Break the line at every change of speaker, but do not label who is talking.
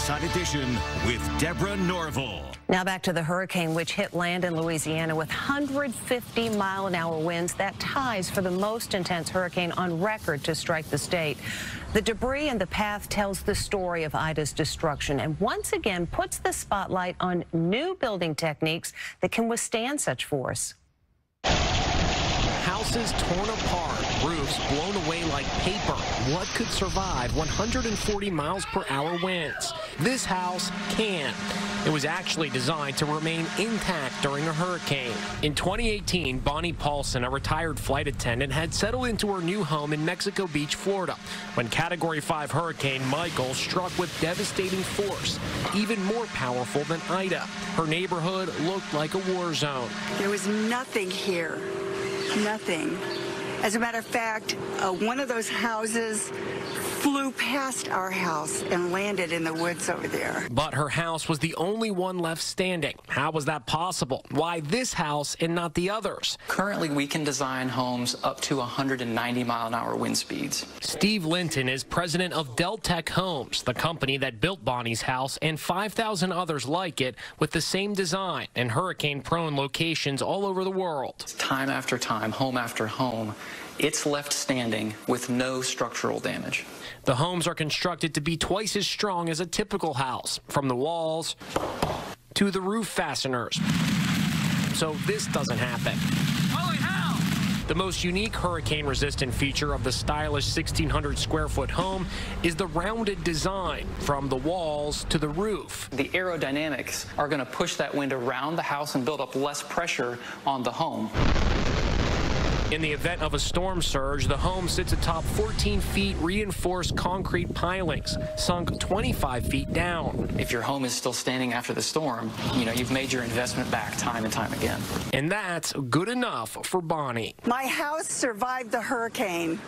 Inside Edition with Deborah Norville.
Now back to the hurricane which hit land in Louisiana with 150 mile an hour winds. That ties for the most intense hurricane on record to strike the state. The debris in the path tells the story of Ida's destruction and once again puts the spotlight on new building techniques that can withstand such force.
Houses torn apart, roofs blown away like paper. What could survive 140 miles per hour winds? This house can. It was actually designed to remain intact during a hurricane. In 2018, Bonnie Paulson, a retired flight attendant, had settled into her new home in Mexico Beach, Florida, when Category 5 Hurricane Michael struck with devastating force, even more powerful than Ida. Her neighborhood looked like a war zone.
There was nothing here nothing. As a matter of fact, uh, one of those houses flew past our house and landed in the woods over there.
But her house was the only one left standing. How was that possible? Why this house and not the others?
Currently, we can design homes up to 190 mile an hour wind speeds.
Steve Linton is president of Deltec Homes, the company that built Bonnie's house and 5,000 others like it with the same design in hurricane prone locations all over the world.
Time after time, home after home, it's left standing with no structural damage.
The homes are constructed to be twice as strong as a typical house, from the walls to the roof fasteners. So this doesn't happen. Holy hell! The most unique hurricane-resistant feature of the stylish 1,600 square foot home is the rounded design from the walls to the roof.
The aerodynamics are going to push that wind around the house and build up less pressure on the home.
In the event of a storm surge, the home sits atop 14 feet reinforced concrete pilings, sunk 25 feet down.
If your home is still standing after the storm, you know, you've made your investment back time and time again.
And that's good enough for Bonnie.
My house survived the hurricane.